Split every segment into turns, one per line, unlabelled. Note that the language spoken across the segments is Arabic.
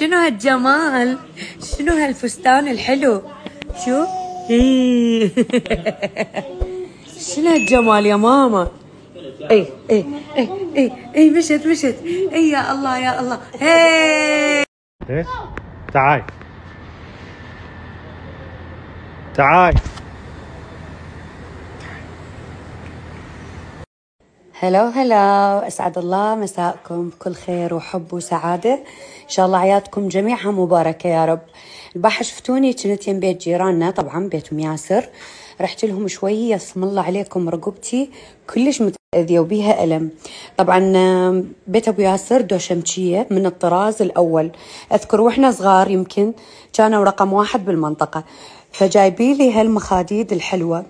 شنو هالجمال؟ شنو هالفستان الحلو؟ شو؟ إيه. شنو هالجمال يا ماما؟ اي اي اي اي اي مشت مشت اي يا الله يا الله. هي
إيه؟ تعاي
هلو هلو أسعد الله مساءكم بكل خير وحب وسعادة. إن شاء الله عيادكم جميعها مباركة يا رب. البارحه شفتوني؟ كنت يم بيت جيراننا طبعا بيتهم ياسر. رحت لهم شوية اسم الله عليكم رقبتي كلش متأذية وبيها ألم. طبعا بيت أبو ياسر دوشمشيه من الطراز الأول. أذكر وإحنا صغار يمكن كانوا رقم واحد بالمنطقة. فجايبين لي هالمخاديد الحلوة.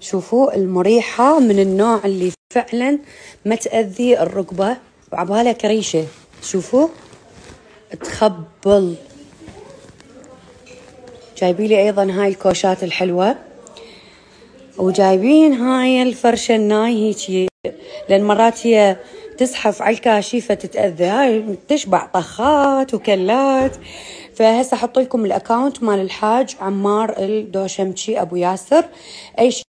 شوفوا المريحة من النوع اللي فعلا ما تأذي الركبة. وعبالها كريشة شوفوا. تخبل. جايبين لي أيضا هاي الكوشات الحلوة. وجايبين هاي الفرشة الناي هيجي لأن مرات هي تزحف على الكاشي فتتأذى. هاي تشبع طخات وكلات. فهسه أحط لكم الاكونت مال الحاج عمار الدوشمشي أبو ياسر. أي شيء